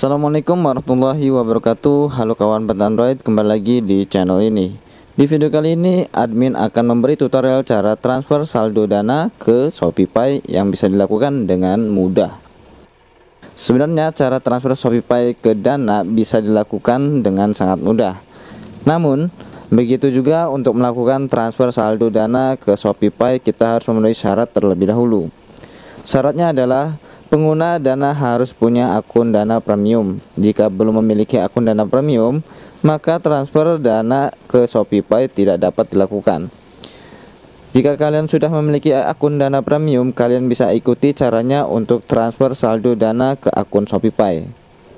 Assalamualaikum warahmatullahi wabarakatuh. Halo kawan pet Android kembali lagi di channel ini. Di video kali ini admin akan memberi tutorial cara transfer saldo dana ke Shopify yang bisa dilakukan dengan mudah. Sebenarnya cara transfer Shopify ke dana bisa dilakukan dengan sangat mudah. Namun begitu juga untuk melakukan transfer saldo dana ke Shopify kita harus memenuhi syarat terlebih dahulu. Syaratnya adalah Pengguna Dana harus punya akun Dana Premium. Jika belum memiliki akun Dana Premium, maka transfer Dana ke Shopify tidak dapat dilakukan. Jika kalian sudah memiliki akun Dana Premium, kalian bisa ikuti caranya untuk transfer saldo Dana ke akun Shopify.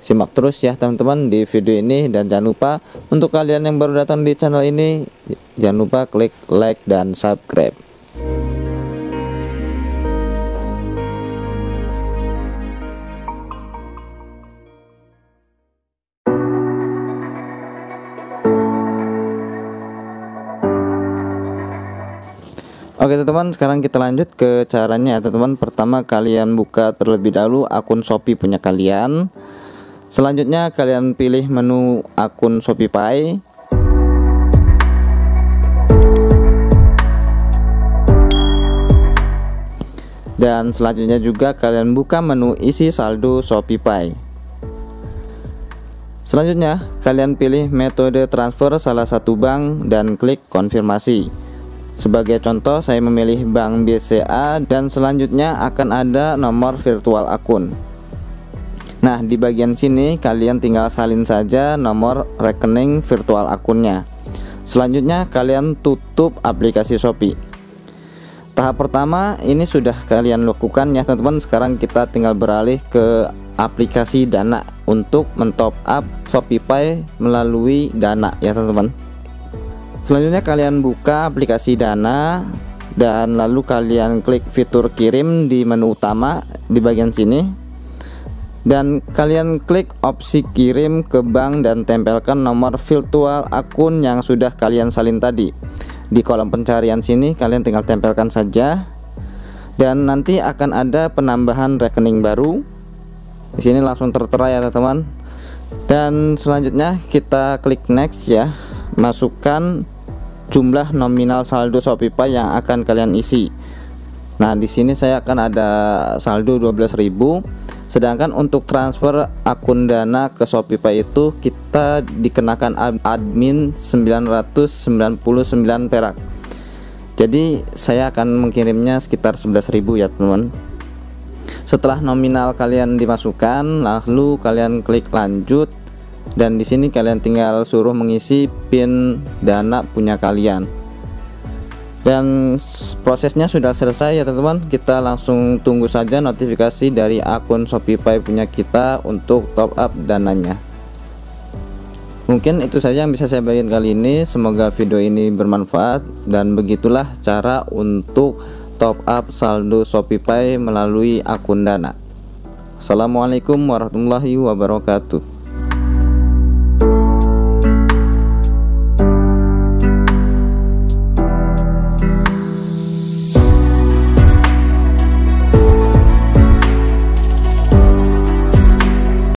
Simak terus ya teman-teman di video ini dan jangan lupa untuk kalian yang baru datang di channel ini jangan lupa klik like dan subscribe. Oke teman-teman sekarang kita lanjut ke caranya teman-teman. Pertama kalian buka terlebih dahulu akun Shopee punya kalian. Selanjutnya kalian pilih menu akun Shopify. Dan selanjutnya juga kalian buka menu isi saldo Shopify. Selanjutnya kalian pilih metode transfer salah satu bank dan klik konfirmasi sebagai contoh saya memilih bank BCA dan selanjutnya akan ada nomor virtual akun. Nah di bagian sini kalian tinggal salin saja nomor rekening virtual akunnya. Selanjutnya kalian tutup aplikasi Shopee. Tahap pertama ini sudah kalian lakukan ya teman-teman. Sekarang kita tinggal beralih ke aplikasi Dana Untuk mentop up Shopify melalui Dana ya teman-teman Selanjutnya kalian buka aplikasi Dana dan lalu kalian klik fitur kirim di menu utama di bagian sini. Dan kalian klik opsi kirim ke bank dan tempelkan nomor virtual akun yang sudah kalian salin tadi. Di kolom pencarian sini kalian tinggal tempelkan saja. Dan nanti akan ada penambahan rekening baru. Di sini langsung tertera ya teman-teman. Dan selanjutnya kita klik next ya masukkan jumlah nominal saldo Shopify yang akan kalian isi. Nah, di sini saya akan ada saldo 12.000 sedangkan untuk transfer akun Dana ke Shopify itu kita dikenakan admin 999 perak. Jadi saya akan mengirimnya sekitar 11.000 ya, teman. Setelah nominal kalian dimasukkan, lalu kalian klik lanjut dan di sini kalian tinggal suruh mengisi pin dana punya kalian. Dan prosesnya sudah selesai ya teman-teman. Kita langsung tunggu saja notifikasi dari akun Shopify punya kita untuk top up dananya. Mungkin itu saja yang bisa saya bagikan kali ini. Semoga video ini bermanfaat. Dan begitulah cara untuk top up saldo Shopify melalui akun dana. Assalamualaikum warahmatullahi wabarakatuh